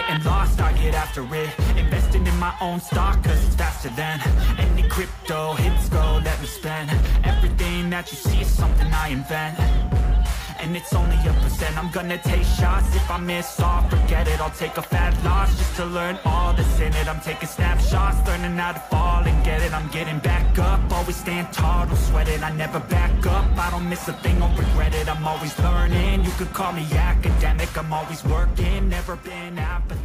getting lost, I get after it. Investing in my own stock, cause it's faster than Any crypto hits go, let me spend. Everything that you see is something I invent. And it's only a percent. I'm gonna take shots. If I miss all forget it. I'll take a fat loss just to learn all that's in it. I'm taking snapshots learning how to fall and get it. I'm getting back up always stand tall, don't sweat it I never back up, I don't miss a thing, don't regret it I'm always learning, you could call me academic I'm always working, never been apathetic